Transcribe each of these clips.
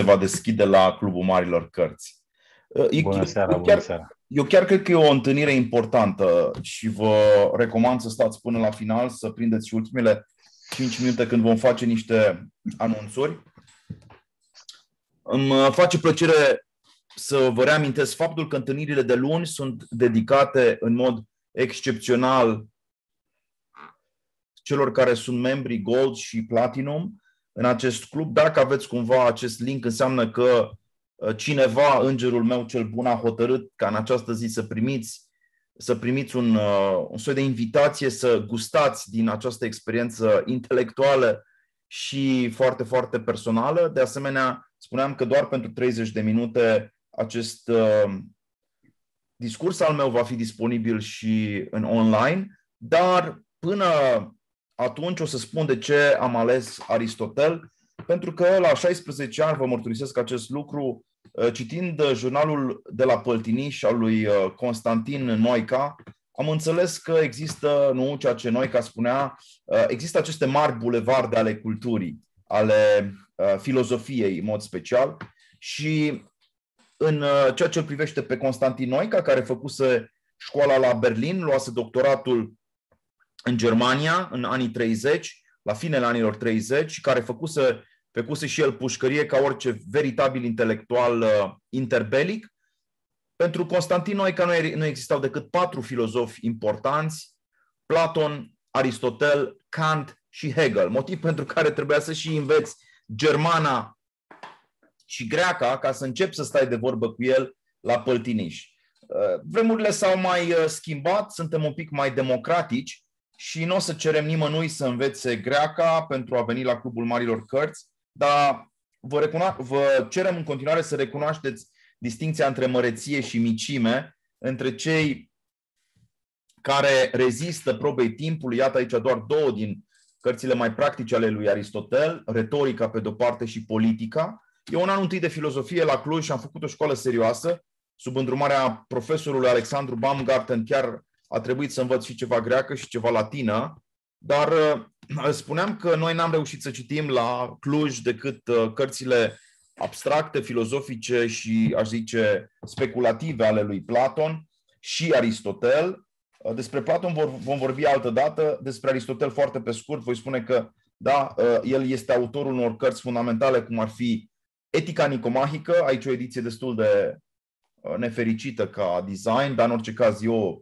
se va deschide la Clubul Marilor Cărți. Bună seara, bună seara. Eu chiar cred că e o întâlnire importantă și vă recomand să stați până la final, să prindeți și ultimele 5 minute când vom face niște anunțuri. Îmi face plăcere să vă reamintesc faptul că întâlnirile de luni sunt dedicate în mod excepțional celor care sunt membri Gold și Platinum în acest club. Dacă aveți cumva acest link, înseamnă că uh, cineva, îngerul meu cel bun, a hotărât ca în această zi să primiți să primiți un, uh, un soi de invitație să gustați din această experiență intelectuală și foarte, foarte personală. De asemenea, spuneam că doar pentru 30 de minute acest uh, discurs al meu va fi disponibil și în online, dar până atunci o să spun de ce am ales Aristotel, pentru că la 16 ani vă mărturisesc acest lucru, uh, citind jurnalul de la Păltiniș al lui uh, Constantin Noica, am înțeles că există, nu ceea ce Noica spunea, uh, există aceste mari bulevarde ale culturii, ale filozofiei în mod special și în ceea ce îl privește pe Constantin Noica, care făcuse școala la Berlin, luase doctoratul în Germania în anii 30, la finele anilor 30, care făcuse, făcuse și el pușcărie ca orice veritabil intelectual uh, interbelic. Pentru Constantin Noica nu existau decât patru filozofi importanți, Platon, Aristotel, Kant și Hegel, motiv pentru care trebuia să și înveți germana și greaca ca să începi să stai de vorbă cu el la Păltiniș. Uh, vremurile s-au mai uh, schimbat, suntem un pic mai democratici și nu o să cerem nimănui să învețe greaca pentru a veni la Clubul Marilor Cărți, dar vă, recuno- vă cerem în continuare să recunoașteți distinția între măreție și micime, între cei care rezistă probei timpului, iată aici doar două din cărțile mai practice ale lui Aristotel, retorica pe de-o parte și politica. Eu un an întâi de filozofie la Cluj și am făcut o școală serioasă, sub îndrumarea profesorului Alexandru Baumgarten, chiar a trebuit să învăț și ceva greacă și ceva latină, dar uh, spuneam că noi n-am reușit să citim la Cluj decât uh, cărțile abstracte, filozofice și, aș zice, speculative ale lui Platon și Aristotel. Uh, despre Platon vom vorbi altă dată, despre Aristotel foarte pe scurt, voi spune că, da, el este autorul unor cărți fundamentale, cum ar fi Etica Nicomahică, aici o ediție destul de nefericită ca design, dar în orice caz eu uh,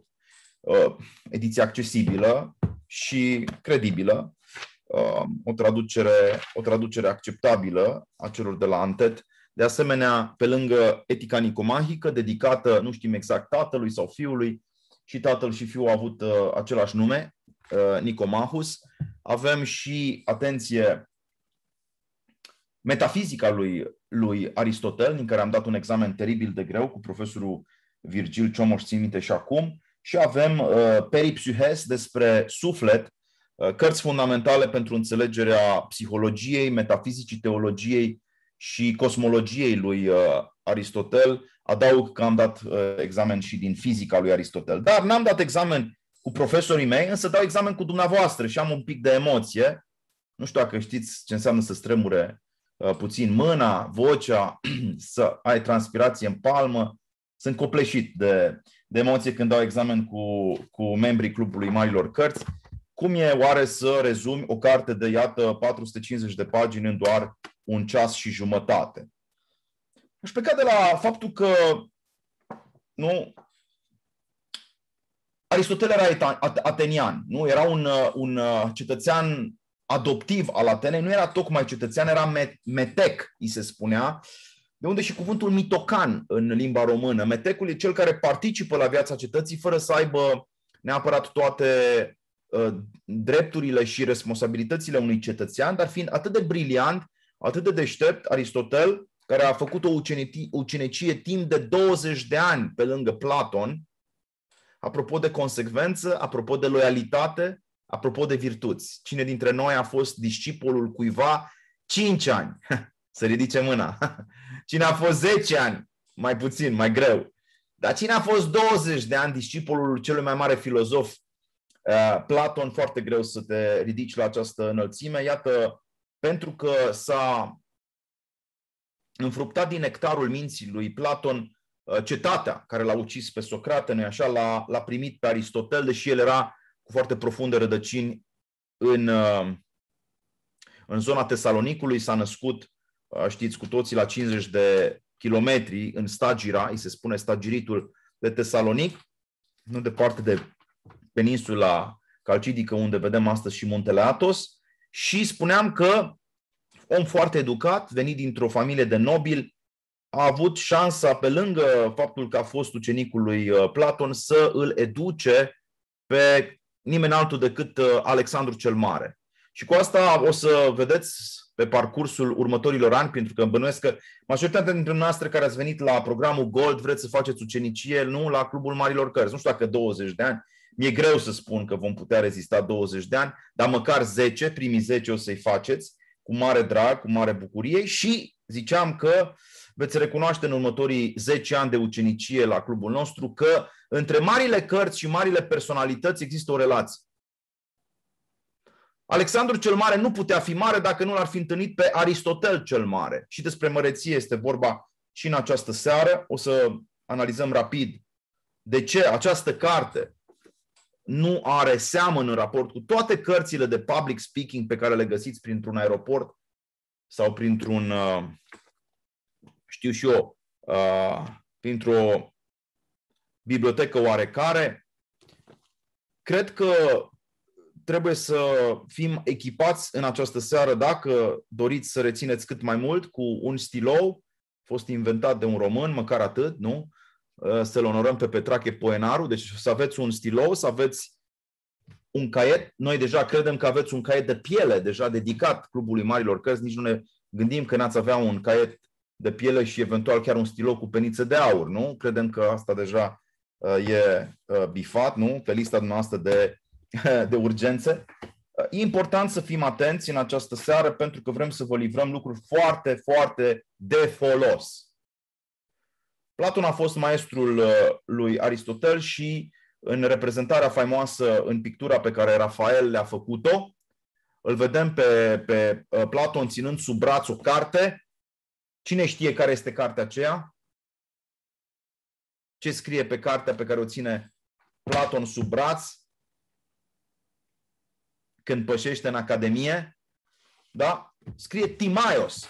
ediție accesibilă și credibilă, uh, o, traducere, o traducere acceptabilă a celor de la Antet. De asemenea, pe lângă etica nicomahică, dedicată, nu știm exact, tatălui sau fiului, și tatăl și fiul au avut uh, același nume, uh, Nicomahus. Avem și, atenție, metafizica lui, lui Aristotel, din care am dat un examen teribil de greu cu profesorul Virgil Ciomoș, țin minte și acum, și avem uh, Peripsyhes despre suflet, uh, cărți fundamentale pentru înțelegerea psihologiei, metafizicii, teologiei și cosmologiei lui uh, Aristotel. Adaug că am dat uh, examen și din fizica lui Aristotel. Dar n-am dat examen cu profesorii mei, însă dau examen cu dumneavoastră și am un pic de emoție. Nu știu dacă știți ce înseamnă să stremure uh, puțin mâna, vocea, să ai transpirație în palmă. Sunt copleșit de de emoție când dau examen cu, cu membrii Clubului Marilor Cărți. Cum e oare să rezumi o carte de, iată, 450 de pagini în doar un ceas și jumătate? Aș pleca de la faptul că nu, Aristotel era atenian, nu? Era un, un uh, cetățean adoptiv al Atenei, nu era tocmai cetățean, era metec, îi se spunea, de unde și cuvântul mitocan în limba română. Metecul e cel care participă la viața cetății fără să aibă neapărat toate uh, drepturile și responsabilitățile unui cetățean, dar fiind atât de briliant, atât de deștept, Aristotel, care a făcut o ucenicie timp de 20 de ani pe lângă Platon, apropo de consecvență, apropo de loialitate, apropo de virtuți. Cine dintre noi a fost discipolul cuiva 5 ani? Să ridice mâna. Cine a fost 10 ani, mai puțin, mai greu. Dar cine a fost 20 de ani discipolul celui mai mare filozof, uh, Platon, foarte greu să te ridici la această înălțime. Iată, pentru că s-a înfruptat din nectarul minții lui Platon uh, cetatea care l-a ucis pe Socrate, nu așa, l-a, l-a primit pe Aristotel, deși el era cu foarte profunde rădăcini în, uh, în zona Tesalonicului, s-a născut, uh, știți cu toții, la 50 de kilometri în Stagira, îi se spune Stagiritul de Tesalonic, nu departe de peninsula calcidică unde vedem astăzi și muntele Atos și spuneam că om foarte educat, venit dintr-o familie de nobil, a avut șansa, pe lângă faptul că a fost ucenicul lui uh, Platon, să îl educe pe nimeni altul decât uh, Alexandru cel Mare. Și cu asta o să vedeți pe parcursul următorilor ani, pentru că bănuiesc că majoritatea dintre noastre care ați venit la programul Gold vreți să faceți ucenicie, nu la Clubul Marilor Cărți. Nu știu dacă 20 de ani, mi-e greu să spun că vom putea rezista 20 de ani, dar măcar 10, primii 10 o să-i faceți cu mare drag, cu mare bucurie și ziceam că veți recunoaște în următorii 10 ani de ucenicie la clubul nostru că între marile cărți și marile personalități există o relație. Alexandru cel Mare nu putea fi mare dacă nu l-ar fi întâlnit pe Aristotel cel Mare. Și despre măreție este vorba și în această seară. O să analizăm rapid de ce această carte nu are seamăn în raport cu toate cărțile de public speaking pe care le găsiți printr-un aeroport sau printr-un, uh, știu și eu, uh, printr-o bibliotecă oarecare. Cred că trebuie să fim echipați în această seară dacă doriți să rețineți cât mai mult cu un stilou fost inventat de un român, măcar atât, nu? Uh, să-l onorăm pe Petrache Poenaru, deci să aveți un stilou, să aveți un caiet. Noi deja credem că aveți un caiet de piele deja dedicat Clubului Marilor Cărți, nici nu ne gândim că n-ați avea un caiet de piele și eventual chiar un stilou cu penițe de aur, nu? Credem că asta deja uh, e uh, bifat, nu? Pe lista noastră de, de urgențe. E important să fim atenți în această seară pentru că vrem să vă livrăm lucruri foarte, foarte de folos. Platon a fost maestrul uh, lui Aristotel și în reprezentarea faimoasă în pictura pe care Rafael le-a făcut-o, îl vedem pe, pe uh, Platon ținând sub braț o carte. Cine știe care este cartea aceea? Ce scrie pe cartea pe care o ține Platon sub braț când pășește în Academie? Da? Scrie Timaios.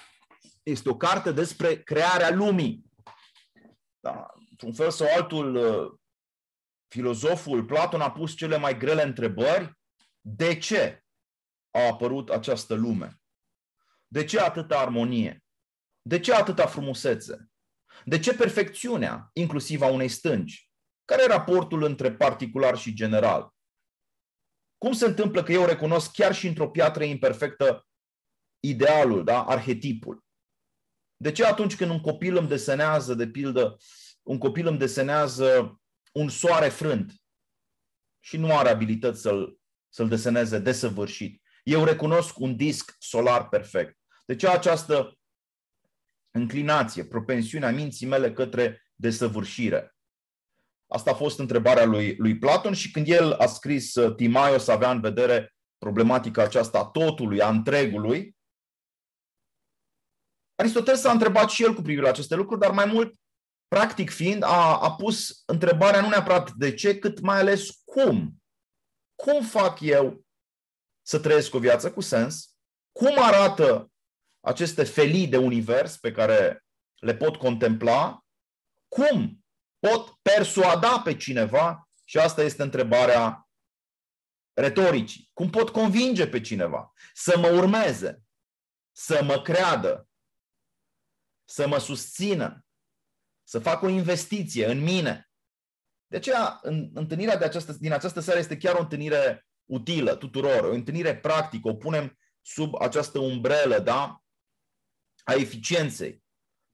Este o carte despre crearea lumii. Da, într-un fel sau altul, uh, filozoful Platon a pus cele mai grele întrebări. De ce a apărut această lume? De ce atâta armonie? De ce atâta frumusețe? De ce perfecțiunea, inclusiv a unei stângi? Care e raportul între particular și general? Cum se întâmplă că eu recunosc chiar și într-o piatră imperfectă idealul, da? arhetipul? De ce atunci când un copil îmi desenează, de pildă, un copil îmi desenează un soare frânt și nu are abilități să-l, să-l deseneze desăvârșit, eu recunosc un disc solar perfect. De ce această înclinație, propensiunea minții mele către desăvârșire? Asta a fost întrebarea lui, lui Platon și când el a scris uh, Timaios avea în vedere problematica aceasta a totului, a întregului, Aristotel s-a întrebat și el cu privire la aceste lucruri, dar mai mult, practic fiind, a, a pus întrebarea nu neapărat de ce, cât mai ales cum. Cum fac eu să trăiesc o viață cu sens? Cum arată aceste felii de univers pe care le pot contempla? Cum pot persuada pe cineva? Și asta este întrebarea retoricii. Cum pot convinge pe cineva să mă urmeze, să mă creadă, să mă susțină, să facă o investiție în mine. De aceea, în, întâlnirea de această, din această seară este chiar o întâlnire utilă tuturor, o întâlnire practică, o punem sub această umbrelă da? a eficienței.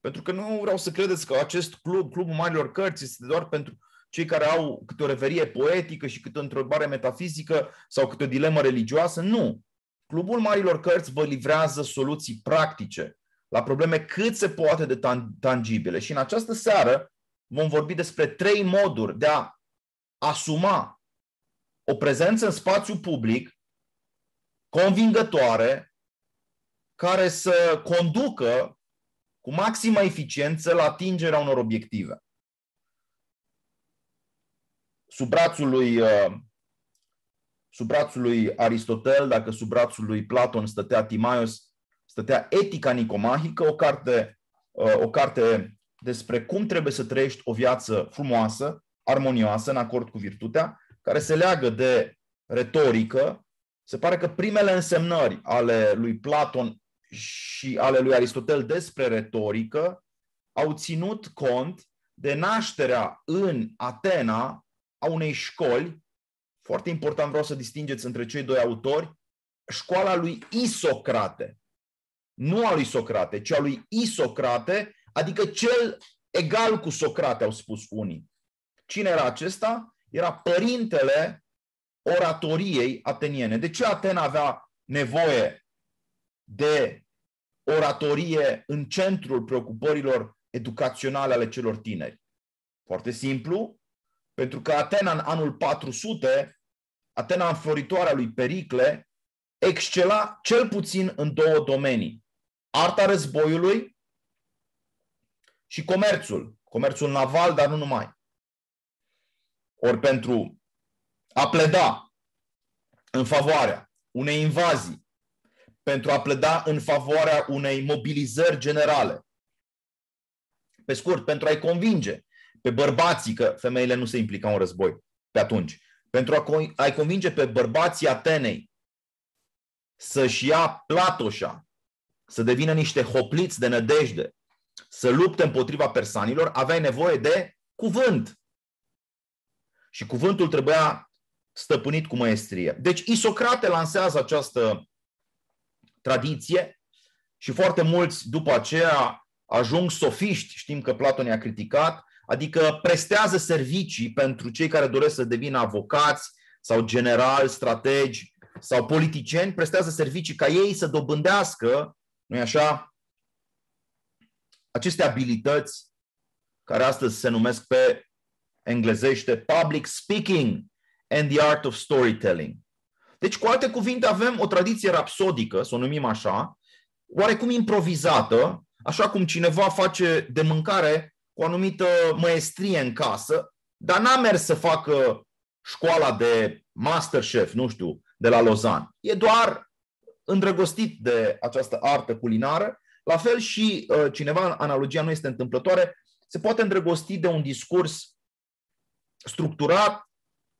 Pentru că nu vreau să credeți că acest club, Clubul Marilor Cărți, este doar pentru cei care au câte o reverie poetică și câte o întrebare metafizică sau câte o dilemă religioasă. Nu. Clubul Marilor Cărți vă livrează soluții practice la probleme cât se poate de tangibile. Și în această seară vom vorbi despre trei moduri de a asuma o prezență în spațiu public convingătoare care să conducă cu maximă eficiență la atingerea unor obiective. Sub brațul lui, uh, sub brațul lui Aristotel, dacă sub brațul lui Platon stătea Timaios, stătea Etica Nicomahică, o carte, uh, o carte despre cum trebuie să trăiești o viață frumoasă, armonioasă, în acord cu virtutea, care se leagă de retorică. Se pare că primele însemnări ale lui Platon și ale lui Aristotel despre retorică au ținut cont de nașterea în Atena a unei școli, foarte important vreau să distingeți între cei doi autori, școala lui Isocrate. Nu a lui Socrate, ci a lui Isocrate, adică cel egal cu Socrate, au spus unii. Cine era acesta? Era părintele oratoriei ateniene. De ce Atena avea nevoie de oratorie în centrul preocupărilor educaționale ale celor tineri? Foarte simplu, pentru că Atena în anul 400, Atena înfloritoarea lui Pericle, excela cel puțin în două domenii. Arta războiului și comerțul. Comerțul naval, dar nu numai. Ori pentru a pleda în favoarea unei invazii, pentru a pleda în favoarea unei mobilizări generale. Pe scurt, pentru a-i convinge pe bărbații, că femeile nu se implicau în război pe atunci, pentru a-i convinge pe bărbații Atenei să-și ia platoșa, să devină niște hopliți de nădejde, să lupte împotriva persanilor, aveai nevoie de cuvânt. Și cuvântul trebuia stăpânit cu măestrie. Deci Isocrate lansează această tradiție și foarte mulți după aceea ajung sofiști, știm că Platon i-a criticat, adică prestează servicii pentru cei care doresc să devină avocați sau generali, strategi sau politicieni, prestează servicii ca ei să dobândească, nu așa, aceste abilități care astăzi se numesc pe englezește public speaking and the art of storytelling. Deci, cu alte cuvinte, avem o tradiție rapsodică, să o numim așa, oarecum improvizată, așa cum cineva face de mâncare cu o anumită măestrie în casă, dar n-a mers să facă școala de masterchef, nu știu, de la Lausanne. E doar îndrăgostit de această artă culinară. La fel și uh, cineva, analogia nu este întâmplătoare, se poate îndrăgosti de un discurs structurat,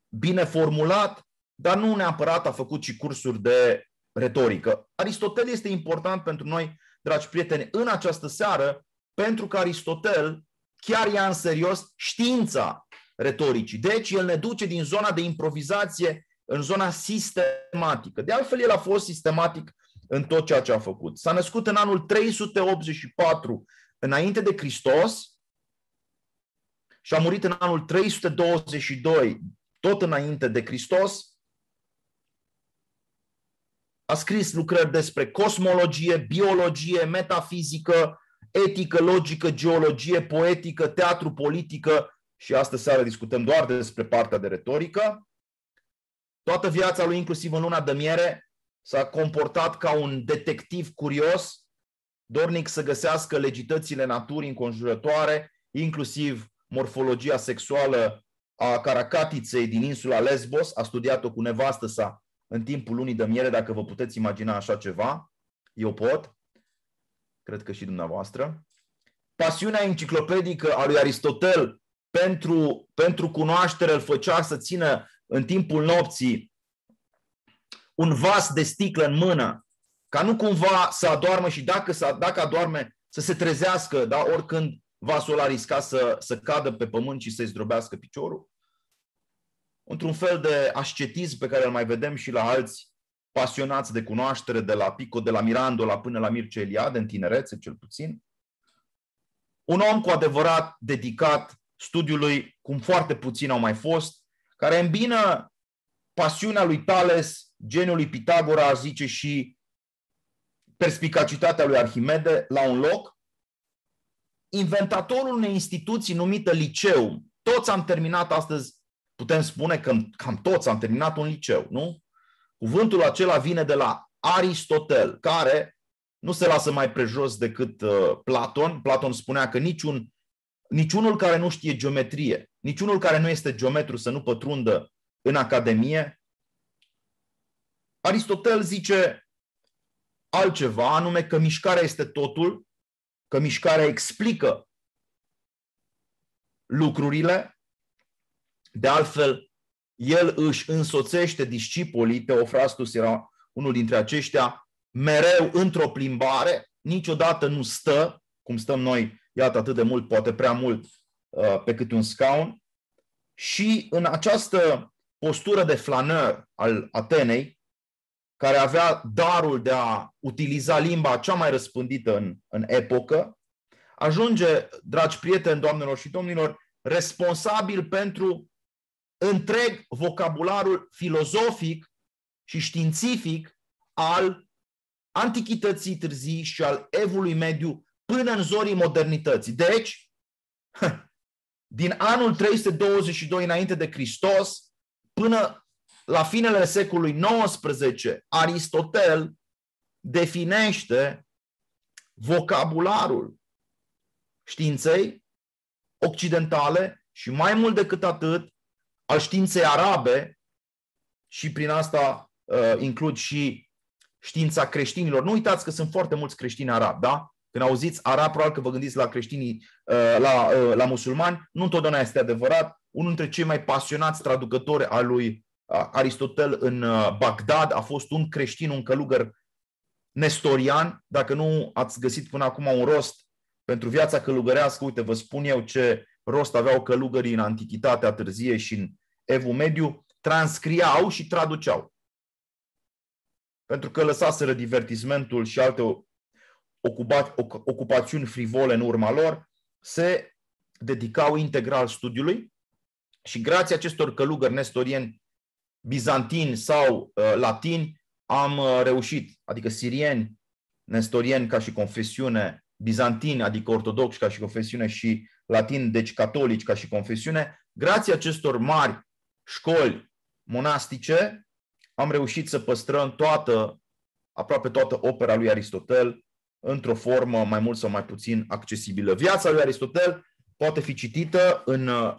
bine formulat, dar nu neapărat a făcut și cursuri de retorică. Aristotel este important pentru noi, dragi prieteni, în această seară, pentru că Aristotel chiar ia în serios știința retoricii. Deci el ne duce din zona de improvizație în zona sistematică. De altfel, el a fost sistematic în tot ceea ce a făcut. S-a născut în anul 384 înainte de Hristos și a murit în anul 322 tot înainte de Hristos, a scris lucrări despre cosmologie, biologie, metafizică, etică, logică, geologie, poetică, teatru, politică și astăzi seara discutăm doar despre partea de retorică. Toată viața lui, inclusiv în luna de miere, s-a comportat ca un detectiv curios, dornic să găsească legitățile naturii înconjurătoare, inclusiv morfologia sexuală a caracatiței din insula Lesbos, a studiat-o cu nevastă sa în timpul lunii de miere, dacă vă puteți imagina așa ceva. Eu pot. Cred că și dumneavoastră. Pasiunea enciclopedică a lui Aristotel pentru, pentru cunoaștere îl făcea să țină în timpul nopții un vas de sticlă în mână, ca nu cumva să adormă și dacă, să, dacă adorme să se trezească, da, oricând vasul ăla risca să, să cadă pe pământ și să-i zdrobească piciorul? Într-un fel de ascetism pe care îl mai vedem și la alți pasionați de cunoaștere, de la Pico, de la Mirandola până la Mircea Eliade, în tinerețe cel puțin. Un om cu adevărat dedicat studiului, cum foarte puțin au mai fost, care îmbină pasiunea lui Tales, geniul lui Pitagora, zice, și perspicacitatea lui Arhimede la un loc, inventatorul unei instituții numită liceu. Toți am terminat astăzi, putem spune că cam toți am terminat un liceu, nu? Cuvântul acela vine de la Aristotel, care nu se lasă mai prejos decât uh, Platon. Platon spunea că niciun, niciunul care nu știe geometrie, niciunul care nu este geometru să nu pătrundă în academie. Aristotel zice altceva, anume că mișcarea este totul, că mișcarea explică lucrurile. De altfel, el își însoțește discipolii, Teofrastus era unul dintre aceștia, mereu într-o plimbare, niciodată nu stă, cum stăm noi, iată atât de mult, poate prea mult, uh, pe cât un scaun. Și în această postură de flaneur al Atenei, care avea darul de a utiliza limba cea mai răspândită în, în epocă, ajunge, dragi prieteni, doamnelor și domnilor, responsabil pentru întreg vocabularul filozofic și științific al antichității târzii și al evului mediu până în zorii modernității. Deci, din anul 322 înainte de Hristos până la finele secolului XIX, Aristotel definește vocabularul științei occidentale și mai mult decât atât al științei arabe și prin asta uh, includ și știința creștinilor. Nu uitați că sunt foarte mulți creștini arabi, da? Când auziți arab, probabil că vă gândiți la creștinii, uh, la, uh, la musulmani. Nu întotdeauna este adevărat. Unul dintre cei mai pasionați traducători al lui uh, Aristotel în uh, Bagdad a fost un creștin, un călugăr nestorian. Dacă nu ați găsit până acum un rost pentru viața călugărească, uite, vă spun eu ce rost aveau călugării în Antichitatea târzie și în Evul Mediu, transcriau și traduceau. Pentru că lăsaseră divertismentul și alte ocupa- ocupațiuni frivole în urma lor, se dedicau integral studiului și grație acestor călugări nestorieni bizantini sau uh, latini am uh, reușit, adică sirieni, nestorieni ca și confesiune, bizantini, adică ortodoxi ca și confesiune și latin, deci catolici ca și confesiune, grație acestor mari școli monastice, am reușit să păstrăm toată, aproape toată opera lui Aristotel într-o formă mai mult sau mai puțin accesibilă. Viața lui Aristotel poate fi citită în uh,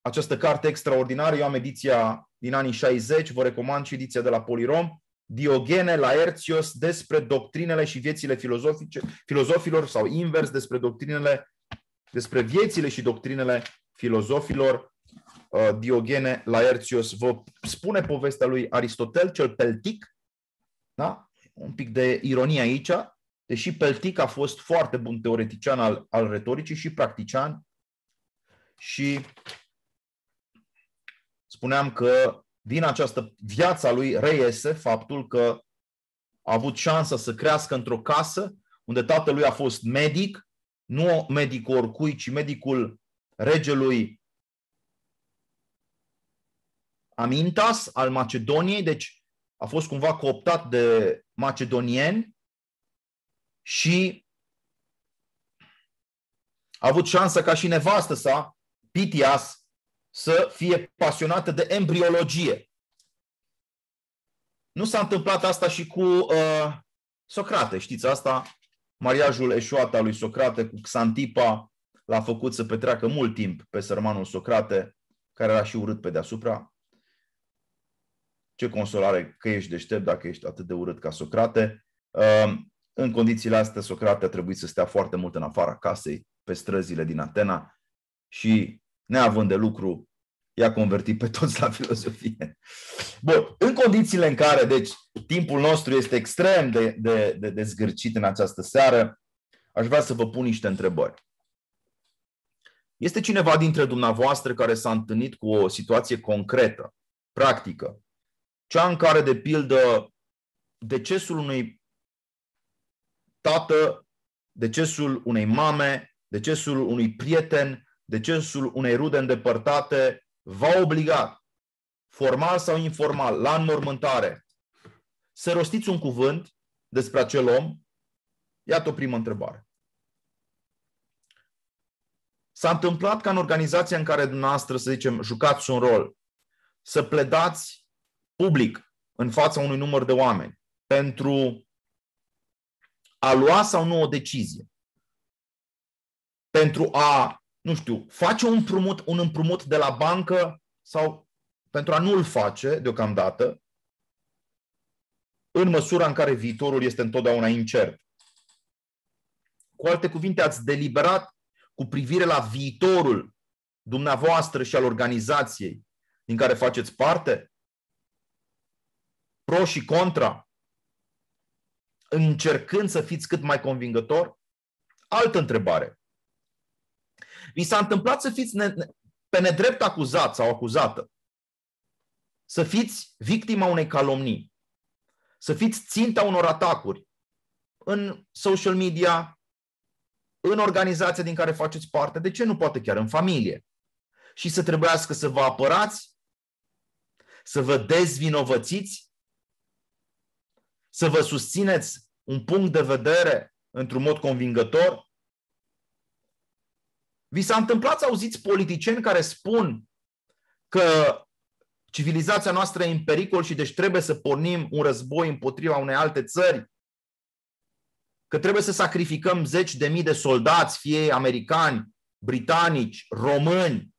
această carte extraordinară. Eu am ediția din anii 60, vă recomand și ediția de la Polirom, Diogene Laertios despre doctrinele și viețile filozofice, filozofilor sau invers despre doctrinele despre viețile și doctrinele filozofilor, uh, Diogene Laertios vă spune povestea lui Aristotel, cel peltic, da? un pic de ironie aici, deși Peltic a fost foarte bun teoretician al, al retoricii și practician și spuneam că din această viața lui reiese faptul că a avut șansa să crească într-o casă unde tatălui a fost medic nu medicul oricui, ci medicul regelui Amintas al Macedoniei, deci a fost cumva cooptat de macedonieni și a avut șansa ca și nevastă sa, Pitias, să fie pasionată de embriologie. Nu s-a întâmplat asta și cu uh, Socrate, știți asta? Mariajul eșuat al lui Socrate cu Xantipa l-a făcut să petreacă mult timp pe sărmanul Socrate, care era și urât pe deasupra. Ce consolare că ești deștept dacă ești atât de urât ca Socrate. Ehm, în condițiile astea, Socrate a trebuit să stea foarte mult în afara casei, pe străzile din Atena și, neavând de lucru, i-a convertit pe toți la filozofie. Bun, în condițiile în care, deci, timpul nostru este extrem de, de, de, de zgârcit în această seară, aș vrea să vă pun niște întrebări. Este cineva dintre dumneavoastră care s-a întâlnit cu o situație concretă, practică, cea în care, de pildă, decesul unui tată, decesul unei mame, decesul unui prieten, decesul unei rude îndepărtate va obliga, formal sau informal, la înmormântare, să rostiți un cuvânt despre acel om? Iată o primă întrebare. S-a întâmplat ca în organizația în care dumneavoastră, să zicem, jucați un rol, să pledați public în fața unui număr de oameni pentru a lua sau nu o decizie. Pentru a, nu știu, face un împrumut, un împrumut de la bancă sau pentru a nu-l face deocamdată, în măsura în care viitorul este întotdeauna incert. Cu alte cuvinte, ați deliberat cu privire la viitorul dumneavoastră și al organizației din care faceți parte? Pro și contra? Încercând să fiți cât mai convingător? Altă întrebare. Vi s-a întâmplat să fiți ne- pe nedrept acuzat sau acuzată? Să fiți victima unei calomnii? Să fiți ținta unor atacuri în social media, în organizația din care faceți parte, de ce nu poate chiar în familie? Și să trebuiască să vă apărați, să vă dezvinovățiți, să vă susțineți un punct de vedere într-un mod convingător? Vi s-a întâmplat să auziți politicieni care spun că civilizația noastră e în pericol și deci trebuie să pornim un război împotriva unei alte țări? că trebuie să sacrificăm zeci de mii de soldați, fie americani, britanici, români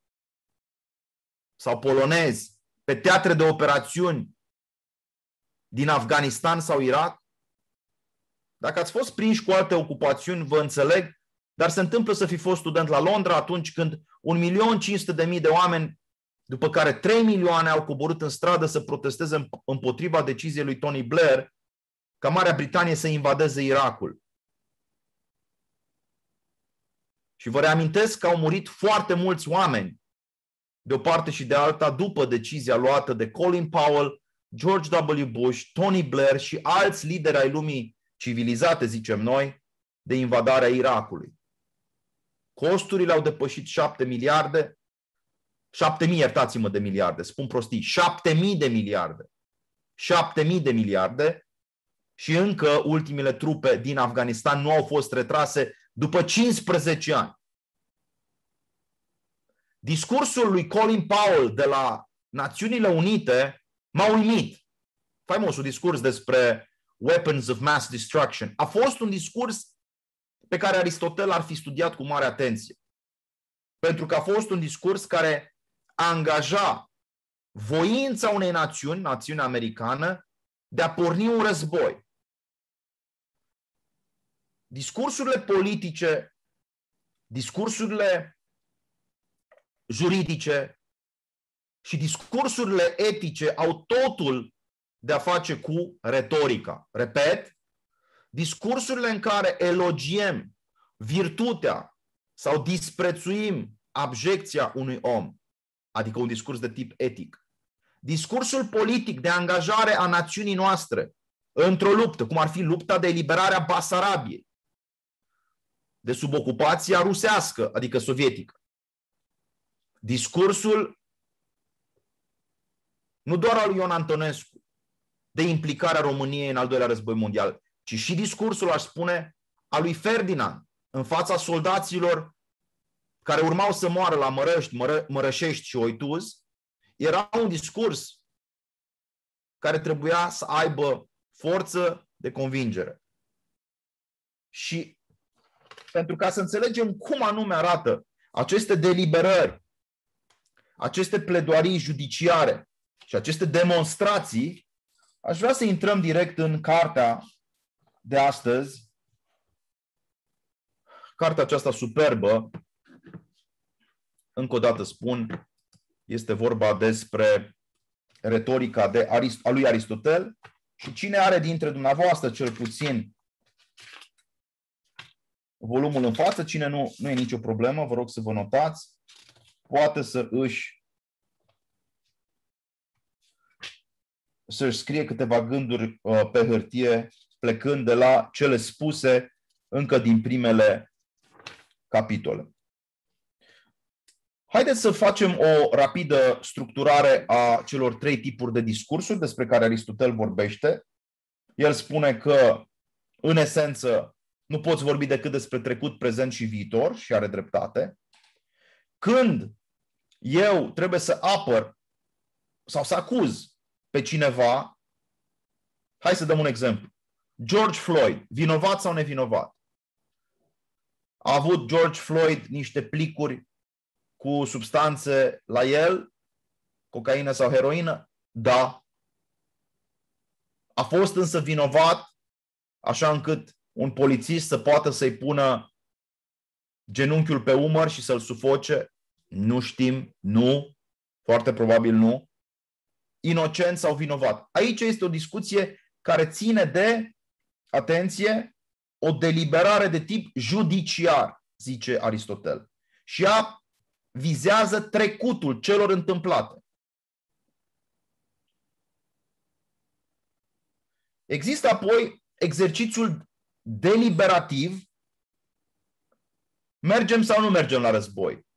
sau polonezi, pe teatre de operațiuni din Afganistan sau Irak? Dacă ați fost prinși cu alte ocupațiuni, vă înțeleg, dar se întâmplă să fi fost student la Londra atunci când 1.500.000 de oameni, după care 3 milioane au coborât în stradă să protesteze împotriva deciziei lui Tony Blair ca Marea Britanie să invadeze Irakul. Și vă reamintesc că au murit foarte mulți oameni, de o parte și de alta, după decizia luată de Colin Powell, George W. Bush, Tony Blair și alți lideri ai lumii civilizate, zicem noi, de invadarea Irakului. Costurile au depășit 7 miliarde, 7 mii, iertați-mă de miliarde, spun prostii, 7 mii de miliarde. 7 mii de miliarde și încă ultimele trupe din Afganistan nu au fost retrase după 15 ani. Discursul lui Colin Powell de la Națiunile Unite m-a uimit. Faimosul discurs despre weapons of mass destruction. A fost un discurs pe care Aristotel ar fi studiat cu mare atenție. Pentru că a fost un discurs care angaja voința unei națiuni, națiunea americană, de a porni un război discursurile politice, discursurile juridice și discursurile etice au totul de a face cu retorica. Repet, discursurile în care elogiem virtutea sau disprețuim abjecția unui om, adică un discurs de tip etic. Discursul politic de angajare a națiunii noastre într-o luptă, cum ar fi lupta de eliberare a Basarabiei, de sub ocupația rusească, adică sovietică. Discursul nu doar al lui Ion Antonescu de implicarea României în al doilea război mondial, ci și discursul, aș spune, al lui Ferdinand în fața soldaților care urmau să moară la Mărăști, Mără, Mărășești și Oituz, era un discurs care trebuia să aibă forță de convingere. Și pentru ca să înțelegem cum anume arată aceste deliberări, aceste pledoarii judiciare și aceste demonstrații, aș vrea să intrăm direct în cartea de astăzi, cartea aceasta superbă, încă o dată spun, este vorba despre retorica de Arist- a lui Aristotel și cine are dintre dumneavoastră cel puțin volumul în față, cine nu, nu e nicio problemă, vă rog să vă notați, poate să își să-și scrie câteva gânduri uh, pe hârtie, plecând de la cele spuse încă din primele capitole. Haideți să facem o rapidă structurare a celor trei tipuri de discursuri despre care Aristotel vorbește. El spune că, în esență, nu poți vorbi decât despre trecut, prezent și viitor și are dreptate. Când eu trebuie să apăr sau să acuz pe cineva, hai să dăm un exemplu. George Floyd, vinovat sau nevinovat? A avut George Floyd niște plicuri cu substanțe la el, cocaină sau heroină? Da. A fost însă vinovat așa încât un polițist să poată să-i pună genunchiul pe umăr și să-l sufoce? Nu știm, nu, foarte probabil nu. Inocent sau vinovat. Aici este o discuție care ține de, atenție, o deliberare de tip judiciar, zice Aristotel. Și ea vizează trecutul celor întâmplate. Există apoi exercițiul deliberativ, mergem sau nu mergem la război,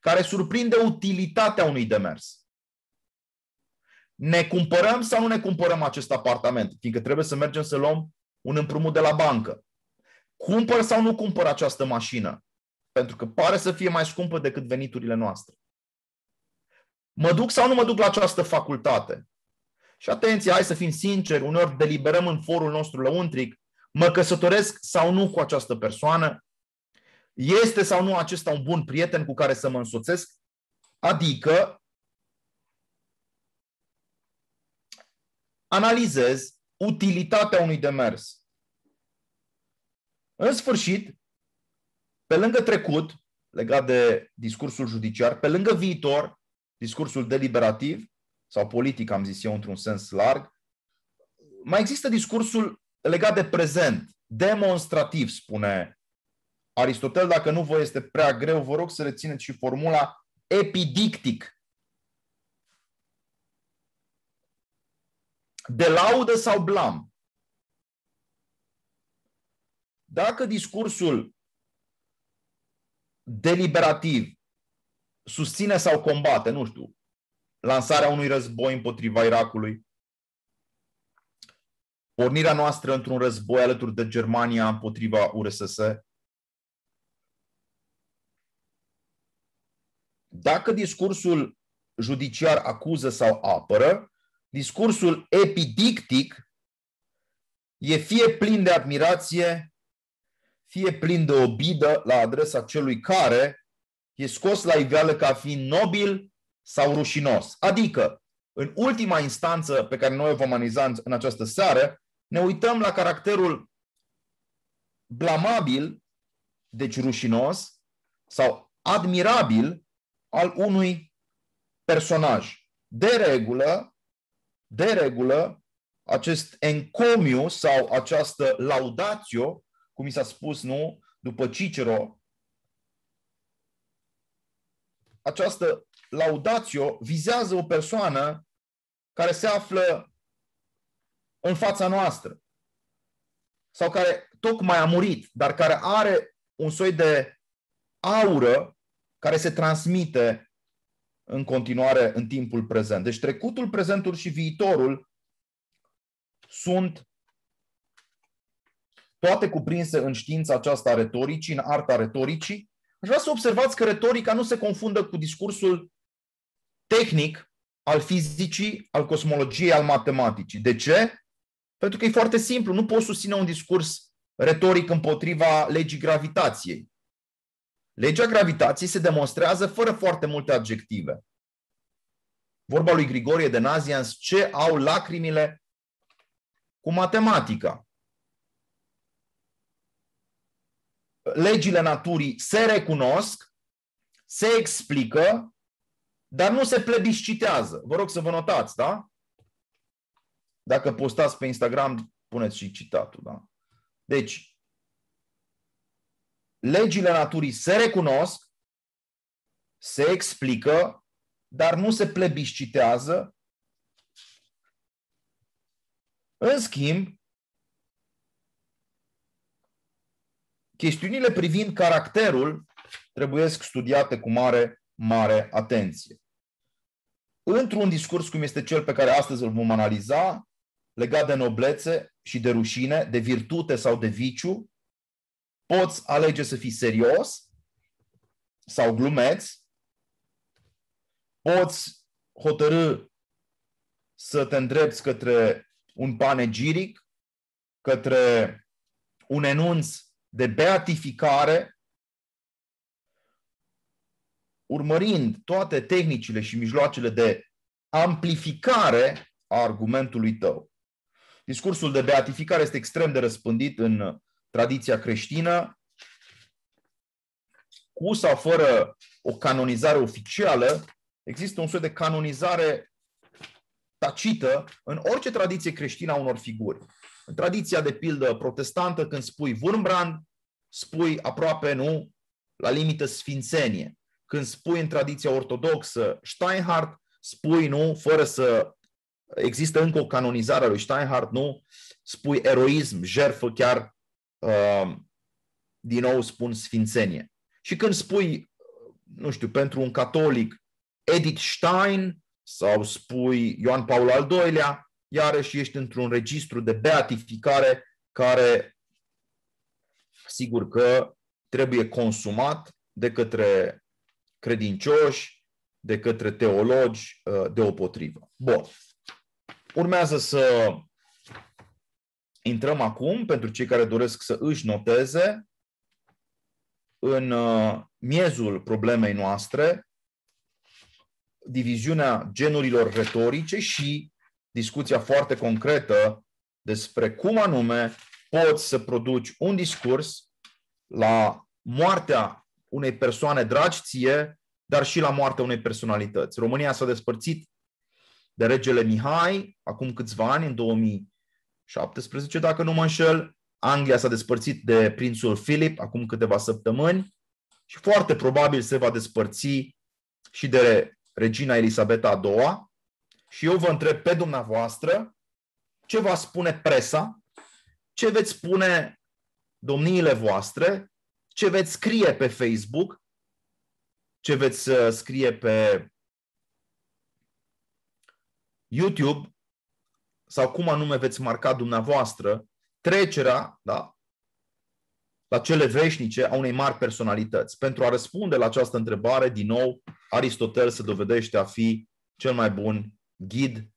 care surprinde utilitatea unui demers. Ne cumpărăm sau nu ne cumpărăm acest apartament, fiindcă trebuie să mergem să luăm un împrumut de la bancă. Cumpăr sau nu cumpăr această mașină? Pentru că pare să fie mai scumpă decât veniturile noastre. Mă duc sau nu mă duc la această facultate? Și atenție, hai să fim sinceri, uneori deliberăm în forul nostru lăuntric, mă căsătoresc sau nu cu această persoană, este sau nu acesta un bun prieten cu care să mă însoțesc, adică analizez utilitatea unui demers. În sfârșit, pe lângă trecut, legat de discursul judiciar, pe lângă viitor, discursul deliberativ sau politic, am zis eu, într-un sens larg, mai există discursul legat de prezent, demonstrativ, spune Aristotel. Dacă nu vă este prea greu, vă rog să rețineți și formula epidictic. De laudă sau blam. Dacă discursul deliberativ susține sau combate, nu știu, lansarea unui război împotriva Irakului, pornirea noastră într-un război alături de Germania împotriva URSS, dacă discursul judiciar acuză sau apără, discursul epidictic e fie plin de admirație, fie plin de obidă la adresa celui care e scos la iveală ca fiind nobil sau rușinos. Adică, în ultima instanță pe care noi o vom analiza în această seară, ne uităm la caracterul blamabil, deci rușinos, sau admirabil al unui personaj. De regulă, de regulă, acest encomiu sau această laudatio, cum mi s-a spus, nu, după Cicero, această laudatio vizează o persoană care se află în fața noastră sau care tocmai a murit, dar care are un soi de aură care se transmite în continuare în timpul prezent. Deci trecutul, prezentul și viitorul sunt toate cuprinse în știința aceasta a retoricii, în arta retoricii. Aș vrea să observați că retorica nu se confundă cu discursul tehnic al fizicii, al cosmologiei, al matematicii. De ce? Pentru că e foarte simplu. Nu poți susține un discurs retoric împotriva legii gravitației. Legea gravitației se demonstrează fără foarte multe adjective. Vorba lui Grigorie de Nazians, ce au lacrimile cu matematica. Legile naturii se recunosc, se explică, dar nu se plebiscitează. Vă rog să vă notați, da? Dacă postați pe Instagram, puneți și citatul. Da? Deci, legile naturii se recunosc, se explică, dar nu se plebiscitează. În schimb, chestiunile privind caracterul trebuie studiate cu mare, mare atenție. Într-un discurs cum este cel pe care astăzi îl vom analiza, legat de noblețe și de rușine, de virtute sau de viciu, poți alege să fii serios sau glumeț, poți hotărâ să te îndrepți către un panegiric către un enunț de beatificare, urmărind toate tehnicile și mijloacele de amplificare a argumentului tău. Discursul de beatificare este extrem de răspândit în tradiția creștină, cu sau fără o canonizare oficială, există un soi de canonizare tacită în orice tradiție creștină a unor figuri. În tradiția de pildă protestantă, când spui Wurmbrand, spui aproape, nu, la limită sfințenie. Când spui în tradiția ortodoxă Steinhardt, spui, nu, fără să există încă o canonizare a lui Steinhardt, nu, spui eroism, jertfă, chiar uh, din nou spun sfințenie. Și când spui, nu știu, pentru un catolic Edith Stein sau spui Ioan Paul al II-lea, iarăși ești într-un registru de beatificare care, sigur că trebuie consumat de către credincioși, de către teologi uh, deopotrivă. Bun. Urmează să intrăm acum, pentru cei care doresc să își noteze, în uh, miezul problemei noastre, diviziunea genurilor retorice și discuția foarte concretă despre cum anume poți să produci un discurs la moartea unei persoane dragi ție, dar și la moartea unei personalități. România s-a despărțit de regele Mihai acum câțiva ani, în 2017, dacă nu mă înșel. Anglia s-a despărțit de prințul Philip acum câteva săptămâni și foarte probabil se va despărți și de regina Elisabeta a II. Și eu vă întreb pe dumneavoastră ce va spune presa, ce veți spune domniile voastre, ce veți scrie pe Facebook, ce veți uh, scrie pe YouTube sau cum anume veți marca dumneavoastră trecerea da, la cele veșnice a unei mari personalități. Pentru a răspunde la această întrebare, din nou, Aristotel se dovedește a fi cel mai bun ghid